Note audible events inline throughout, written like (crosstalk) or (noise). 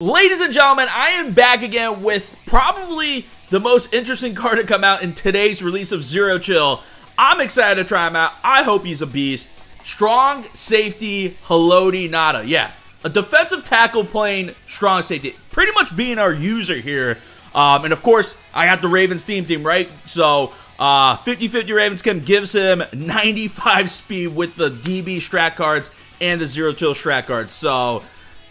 Ladies and gentlemen, I am back again with probably the most interesting card to come out in today's release of Zero Chill. I'm excited to try him out. I hope he's a beast. Strong safety Haloti Ngata. Yeah, a defensive tackle playing strong safety. Pretty much being our user here. Um, and of course, I got the Ravens theme team, right? So 50-50 uh, Ravens Kim gives him 95 speed with the DB strat cards and the Zero Chill strat cards. So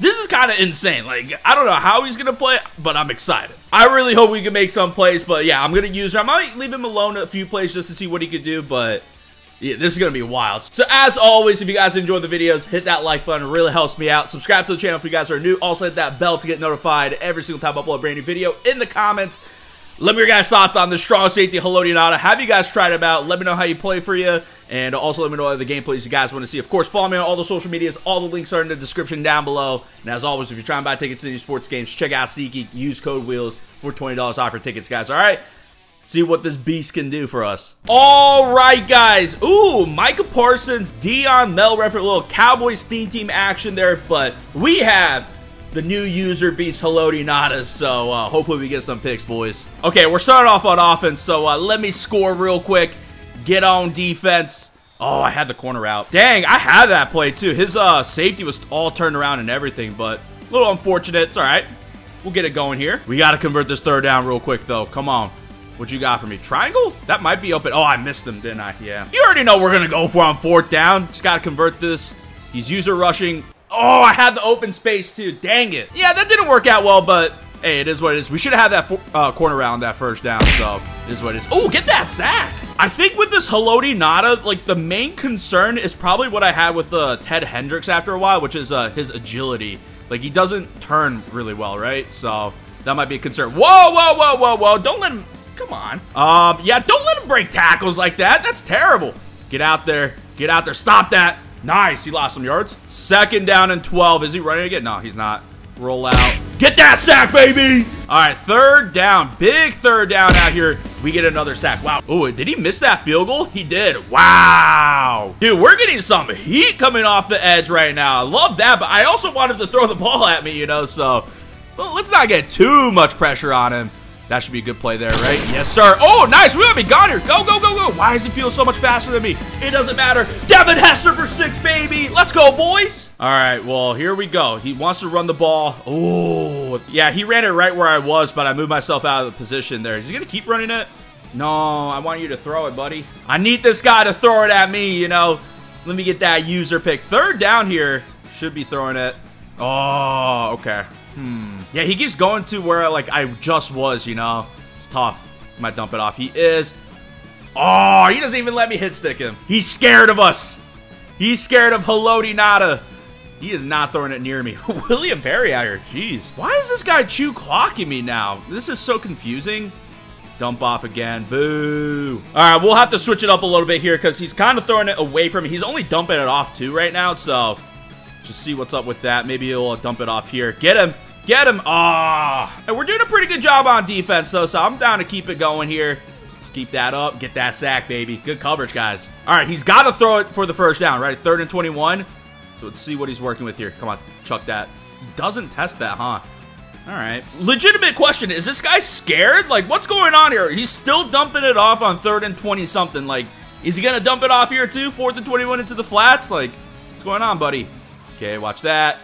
this is kind of insane. Like, I don't know how he's going to play, but I'm excited. I really hope we can make some plays, but yeah, I'm going to use him. I might leave him alone a few plays just to see what he could do, but yeah, this is going to be wild. So as always, if you guys enjoy the videos, hit that like button. It really helps me out. Subscribe to the channel if you guys are new. Also hit that bell to get notified every single time I upload a brand new video in the comments. Let me your guys' thoughts on the strong safety Haloti Have you guys tried it out? Let me know how you play for you. And also let me know other gameplays you guys want to see. Of course, follow me on all the social medias. All the links are in the description down below. And as always, if you're trying to buy tickets to any sports games, check out SeatGeek. Use code WHEELZ for $20 off your tickets, guys. All right? See what this beast can do for us. All right, guys. Ooh, Micah Parsons, Dion Melref, a little Cowboys theme team action there. But we have the new user beats Haloti so uh, hopefully we get some picks, boys. Okay, we're starting off on offense, so uh, let me score real quick. Get on defense. Oh, I had the corner out. Dang, I had that play too. His uh, safety was all turned around and everything, but a little unfortunate. It's all right. We'll get it going here. We got to convert this third down real quick, though. Come on. What you got for me? Triangle? That might be open. Oh, I missed them, didn't I? Yeah. You already know we're going to go for on fourth down. Just got to convert this. He's user rushing. Oh, I had the open space too. Dang it. Yeah, that didn't work out well, but hey, it is what it is. We should have had that uh, corner round that first down, so it is what it is. Oh, get that sack. I think with this Haloti Ngata, like the main concern is probably what I had with uh, Ted Hendricks after a while, which is uh, his agility. Like he doesn't turn really well, right? So that might be a concern. Whoa, whoa, whoa, whoa, whoa. Don't let him, come on. Um, yeah, don't let him break tackles like that. That's terrible. Get out there. Get out there. Stop that. Nice. He lost some yards. Second down and 12. Is he running again? No, he's not. Roll out. Get that sack, baby! All right, third down. Big third down out here. We get another sack. Wow. Oh, did he miss that field goal? He did. Wow. Dude, we're getting some heat coming off the edge right now. I love that, but I also wanted to throw the ball at me, you know, so well, let's not get too much pressure on him. That should be a good play there, right? Yes, sir. Oh, nice. We might be gone here. Go, go, go, go. Why does he feel so much faster than me? It doesn't matter. Devin Hester for six, baby. Let's go, boys. All right, well, here we go. He wants to run the ball. Oh, yeah, he ran it right where I was, but I moved myself out of the position there. Is he going to keep running it? No, I want you to throw it, buddy. I need this guy to throw it at me, you know. Let me get that user pick. Third down here. Should be throwing it. Oh, okay. Hmm. Yeah, he keeps going to where, like, I just was, you know? It's tough. Might dump it off. He is. Oh, he doesn't even let me hit stick him. He's scared of us. He's scared of Haloti Ngata. He is not throwing it near me. (laughs) William here. Jeez. Why is this guy chew clocking me now? This is so confusing. Dump off again. Boo. All right, we'll have to switch it up a little bit here because he's kind of throwing it away from me. He's only dumping it off too right now, so just see what's up with that. Maybe he'll uh, dump it off here. Get him. Get him. Ah. And we're doing a pretty good job on defense, though, so I'm down to keep it going here. Let's keep that up. Get that sack, baby. Good coverage, guys. All right, he's got to throw it for the first down, right? Third and 21. So let's see what he's working with here. Come on, chuck that. He doesn't test that, huh? All right. Legitimate question. Is this guy scared? Like, what's going on here? He's still dumping it off on third and 20-something. Like, is he going to dump it off here, too? Fourth and 21 into the flats? Like, what's going on, buddy? Okay, watch that.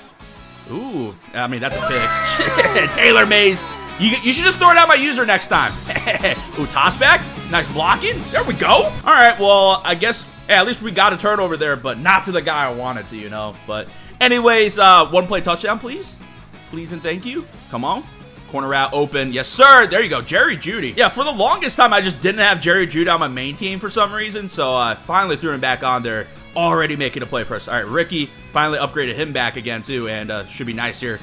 Ooh, I mean, that's a pick. (laughs) Taylor Mays. You, you should just throw it out my user next time. (laughs) Ooh, toss back. Nice blocking. There we go. All right, well, I guess hey, at least we got a turnover there, but not to the guy I wanted to, you know. But anyways, uh, one play touchdown, please. Please and thank you. Come on. Corner route open. Yes, sir. There you go. Jerry Jeudy. Yeah, for the longest time, I just didn't have Jerry Jeudy on my main team for some reason, so I finally threw him back on there already making a play for us. All right, Ricky finally upgraded him back again, too, and uh, should be nice here.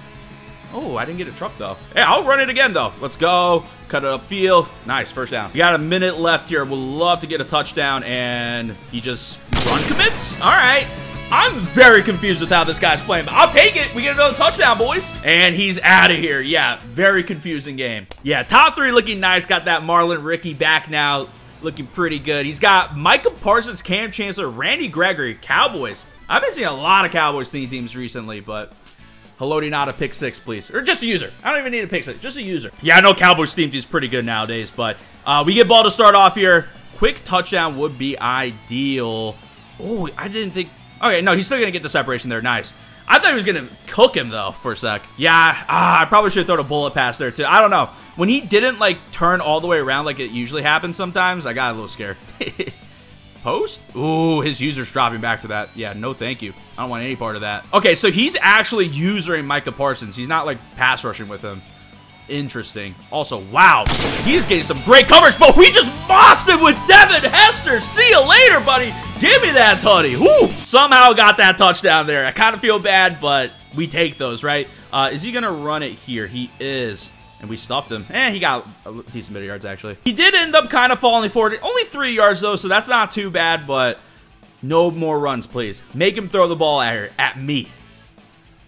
Oh, I didn't get a truck, though. Hey, I'll run it again, though. Let's go. Cut it up upfield. Nice, first down. We got a minute left here. We'll love to get a touchdown, and he just run commits? All right. I'm very confused with how this guy's playing, but I'll take it. We get another touchdown, boys. And he's out of here. Yeah, very confusing game. Yeah, top three looking nice. Got that Marlon Ricky back now looking pretty good. He's got Micah Parsons, Kam Chancellor, Randy Gregory, Cowboys. I've been seeing a lot of Cowboys theme teams recently, but Haloti Ngata pick six, please. Or just a user. I don't even need a pick six. Just a user. Yeah, I know Cowboys theme is pretty good nowadays, but uh, we get ball to start off here. Quick touchdown would be ideal. Oh, I didn't think... Okay, no, he's still going to get the separation there. Nice. I thought he was going to cook him, though, for a sec. Yeah, ah, I probably should have thrown a bullet pass there, too. I don't know. When he didn't, like, turn all the way around like it usually happens sometimes, I got a little scared. (laughs) Post? Ooh, his user's dropping back to that. Yeah, no thank you. I don't want any part of that. Okay, so he's actually usering Micah Parsons. He's not, like, pass rushing with him. Interesting. Also, wow, he is getting some great coverage, but we just bossed him with Devin Hester. See you later, buddy. Give me that tutty. Woo! Somehow got that touchdown there. I kind of feel bad, but we take those, right? Uh, is he going to run it here? He is. And we stuffed him. Eh, he got a decent bit of yards, actually. He did end up kind of falling forward. Only three yards, though, so that's not too bad, but no more runs, please. Make him throw the ball at, at me.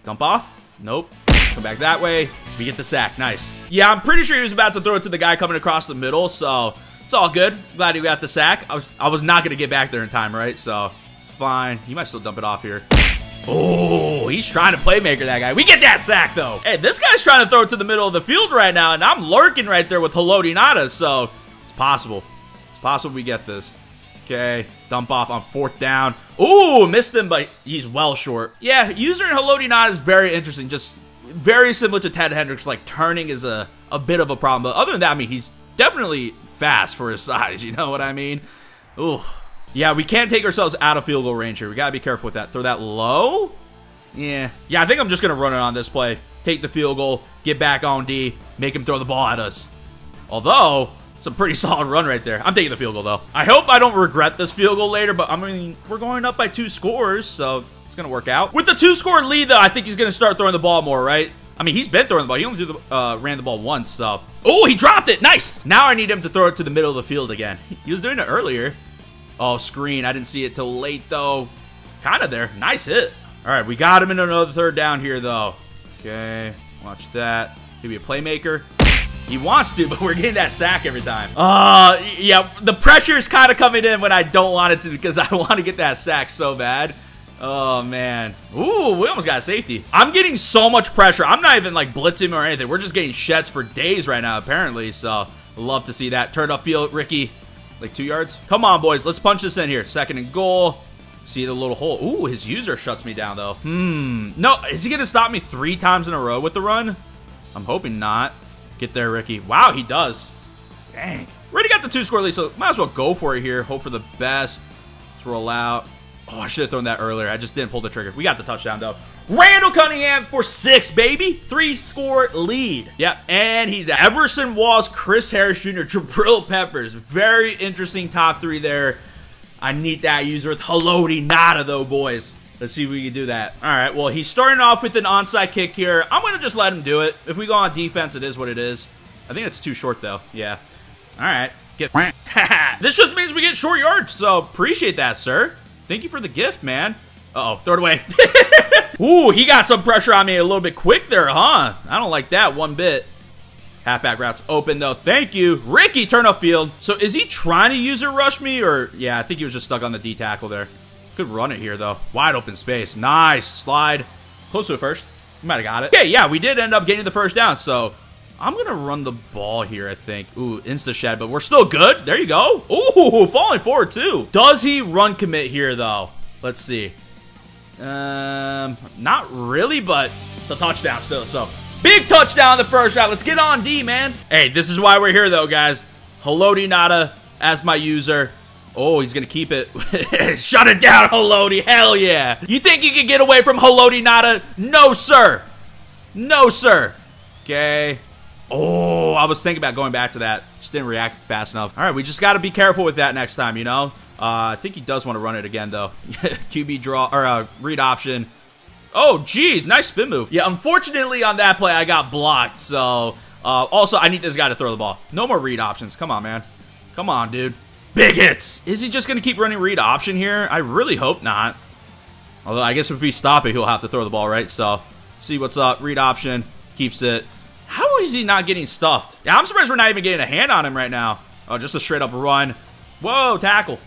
Dump off? Nope. Come back that way. We get the sack. Nice. Yeah, I'm pretty sure he was about to throw it to the guy coming across the middle, so it's all good. Glad he got the sack. I was, I was not going to get back there in time, right? So it's fine. He might still dump it off here. Oh, he's trying to playmaker that guy. We get that sack, though. Hey, this guy's trying to throw it to the middle of the field right now, and I'm lurking right there with Haloti so it's possible. It's possible we get this. Okay, dump off on fourth down. Ooh, missed him, but he's well short. Yeah, user in Haloti is very interesting. Just very similar to Ted Hendricks. Like, turning is a, a bit of a problem. But other than that, I mean, he's definitely fast for his (laughs) size. You know what I mean? Ooh. Yeah, we can't take ourselves out of field goal range here. We got to be careful with that. Throw that low? Yeah. Yeah, I think I'm just going to run it on this play. Take the field goal, get back on D, make him throw the ball at us. Although, it's a pretty (laughs) solid run right there. I'm taking the field goal, though. I hope I don't regret this field goal later, but I mean, we're going up by two scores, so it's going to work out. With the two-score lead, though, I think he's going to start throwing the ball more, right? I mean, he's been throwing the ball. He only the, uh, ran the ball once, so... Oh, he dropped it! Nice! Now I need him to throw it to the middle of the field again. (laughs) he was doing it earlier. Oh, screen. I didn't see it till late, though. Kind of there. Nice hit. All right, we got him in another third down here, though. Okay, watch that. Maybe a playmaker. He wants to, (laughs) but we're getting that sack every time. Uh, yeah, the pressure is kind of coming in when I don't want it to because (laughs) I want to get that sack so bad. Oh, man. Ooh, we almost got a safety. I'm getting so much pressure. I'm not even, like, blitzing or anything. We're just getting sheds for days right now, apparently. So, love to see that. Turn up field, Ricky. Like, two yards? Come on, boys. Let's punch this in here. Second and goal. See the little hole. Ooh, his user shuts me down, though. Hmm. No, is he going to stop me three times in a row with the run? I'm hoping not. Get there, Ricky. Wow, he does. Dang. Already got the two-score lead, so might as well go for it here. Hope for the best. Let's roll out. Oh, I should have thrown that earlier. I just didn't pull the trigger. We got the touchdown, though. Randall Cunningham for six, baby. Three score lead. Yep, and he's Everson Walls, Chris Harris Jr., (laughs) Jabril Peppers. Very interesting top three there. I need that user with Haloti Ngata, though, boys. Let's see if we can do that. All right, well, he's starting off with an onside kick here. I'm going to just let him do it. If we go on defense, it is what it is. I think it's too short, though. Yeah. All right. Get (laughs) This just means we get short yards, so appreciate that, sir. Thank you for the gift, man. Uh oh throw it away. (laughs) Ooh, he got some pressure on me a little bit quick there, huh? I don't like that one bit. Halfback routes open, though. Thank you. Ricky, turn up field. So is he trying to user rush me? Or, yeah, I think he was just stuck on the D tackle there. Could run it here, though. Wide open space. Nice. Slide. Close to it first. You might have got it. Okay, yeah, we did end up getting the first down. So I'm going to run the ball here, I think. Ooh, insta-shed, but we're still good. There you go. Ooh, falling forward, too. Does he run commit here, though? Let's see. Um, not really, but it's a touchdown still, so. Big touchdown the first shot. Let's get on D, man. Hey, this is why we're here, though, guys. Haloti Ngata as my user. Oh, he's going to keep it. (laughs) Shut it down, Haloti. Hell yeah. You think you can get away from Haloti Ngata? No, sir. No, sir. Okay. Oh, I was thinking about going back to that. Just didn't react fast enough. All right, we just got to be careful with that next time, you know? Uh, I think he does want to run it again, though. (laughs) QB draw, or uh, read option. Oh, geez, nice spin move. Yeah, unfortunately on that play, I got blocked, so... Uh, also, I need this guy to throw the ball. No more read options. Come on, man. Come on, dude. Big hits. Is he just going to keep running read option here? I really hope not. Although, I guess if we stop it, he'll have to throw the ball, right? So, see what's up. Read option. Keeps it. How is he not getting stuffed? Yeah, I'm surprised we're not even getting a hand on him right now. Oh, just a straight up run. Whoa, tackle.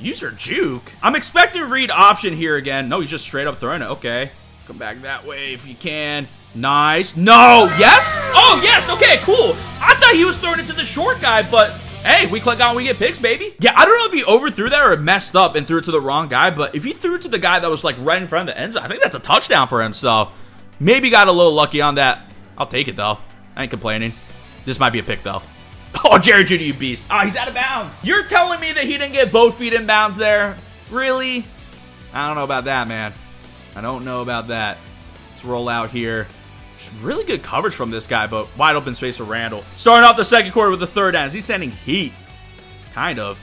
User juke. I'm expecting read option here again. No, he's just straight up throwing it. Okay. Come back that way if you can. Nice. No. Yes? Oh, yes. Okay, cool. I thought he was throwing it to the short guy, but hey, we click on, we get picks, baby. Yeah, I don't know if he overthrew that or messed up and threw it to the wrong guy, but if he threw it to the guy that was like right in front of the end zone, I think that's a touchdown for him. So maybe got a little lucky on that. I'll take it though. I ain't complaining. This might be a pick though. (laughs) Oh, Jerry Jeudy, you beast. Oh, he's out of bounds. You're telling me that he didn't get both feet in bounds there? Really? I don't know about that, man. I don't know about that. Let's roll out here. Really good coverage from this guy, but wide open space for Randall. Starting off the second quarter with the third down. Is he sending heat? Kind of.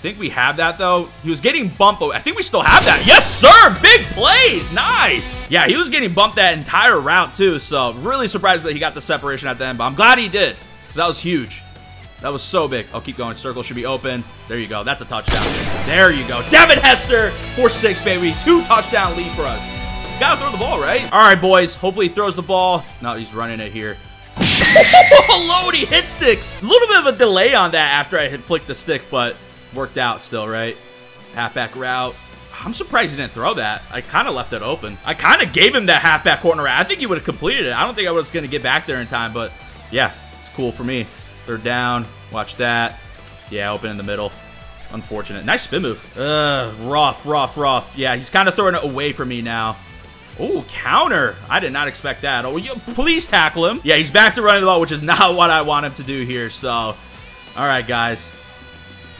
think we have that, though. He was getting bumped. I think we still have that. Yes, sir! Big plays! Nice! Yeah, he was getting bumped that entire route, too, so really surprised that he got the separation at the end, but I'm glad he did, because that was huge. That was so big. I'll keep going. Circle should be open. There you go. That's a touchdown. There you go. Devin Hester for six, baby. Two touchdown lead for us. He's got to throw the ball, right? All right, boys. Hopefully he throws the ball. No, he's running it here. (laughs) Loady hit sticks. A little bit of a delay on that after I had flicked the stick, but worked out still, right? Halfback route. I'm surprised he didn't throw that. I kind of left it open. I kind of gave him that halfback corner. I think he would have completed it. I don't think I was going to get back there in time, but yeah, cool for me. Third down. Watch that. Yeah, open in the middle. Unfortunate. Nice spin move. Ugh, rough, rough, rough. Yeah, he's kind of throwing it away from me now. Oh, counter. I did not expect that. Oh, you, please tackle him. Yeah, he's back to running the ball, which is (laughs) not what I want him to do here. So, all right, guys.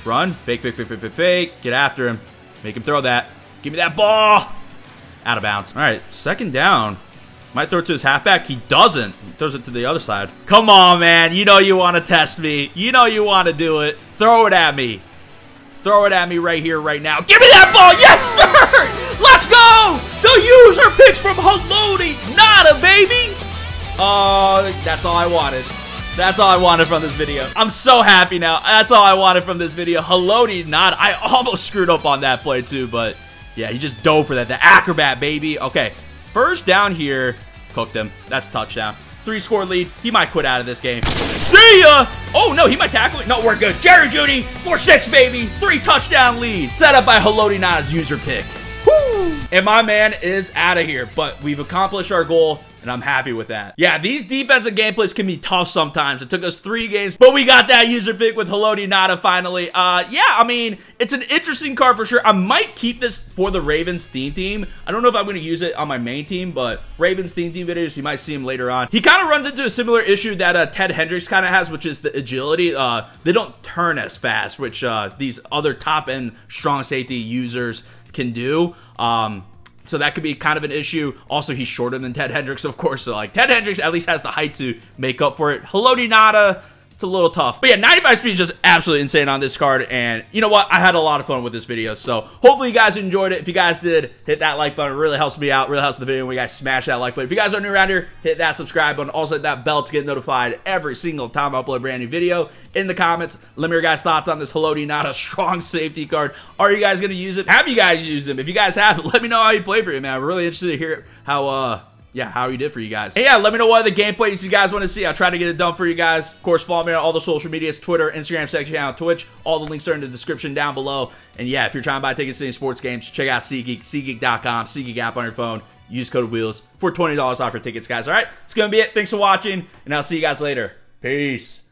Run. Fake, fake, fake, fake, fake, fake. Get after him. Make him throw that. Give me that ball. Out of bounds. All right, second down. Might throw it to his halfback. He doesn't. He throws it to the other side. Come on, man. You know you want to test me. You know you want to do it. Throw it at me. Throw it at me right here, right now. Give me that ball. Yes, sir. Let's go. The user picks from Haloti. Ngata baby. Oh, that's all I wanted. That's all I wanted from this video. I'm so happy now. That's all I wanted from this video. Haloti, Ngata. I almost screwed up on that play, too, but yeah, he just dove for that. The acrobat, baby. Okay, First down here. Cooked him. That's touchdown. Three score lead. He might quit out of this game. See ya! Oh, no, he might tackle it. No, we're good. Jerry Jeudy, 4-6, baby. Three touchdown lead. Set up by Haloti Ngata's user pick. Woo! And my man is out of here. But we've accomplished our goal and I'm happy with that. Yeah, these defensive gameplays can be tough sometimes. It took us three games, but we got that user pick with Haloti Ngata finally. Uh, yeah, I mean, it's an interesting card for sure. I might keep this for the Ravens theme team. I don't know if I'm going to use it on my main team, but Ravens theme team videos, you might see him later on. He kind of runs into a similar issue that uh, Ted Hendricks kind of has, which is the agility. Uh, they don't turn as fast, which uh, these other top-end strong safety users can do. Um, so that could be kind of an issue. Also, he's shorter than Ted Hendricks, of course. So, like, Ted Hendricks at least has the height to make up for it. Haloti Ngata, it's a little tough. But yeah, 95 speed is just absolutely insane on this card. And you know what? I had a lot of fun with this video. So hopefully you guys enjoyed it. If you guys did, hit that like button. It really helps me out. really helps the video when you guys smash that like button. If you guys are new around here, hit that subscribe button. Also hit that bell to get notified every single time I upload a brand new video. In the comments, let me your guys' thoughts on this Haloti Ngata strong (laughs) safety card. Are you guys going to use it? Have you guys used them? If you guys have, (laughs) let me know how you play for it, man. I'm really interested to hear how uh yeah, how he did for you guys. And yeah, let me know what other gameplays you guys want to see. I'll try to get it done for you guys. Of course, follow me on all the social medias, Twitter, Instagram, section channel, Twitch. All the links are in the description down below. And yeah, if you're trying to buy tickets to any sports games, check out SeatGeek, SeatGeek.com, SeatGeek app on your phone. Use code WHEELZ for $20 off your tickets, guys. All right, it's going to be it. Thanks for watching, and I'll see you guys later. Peace.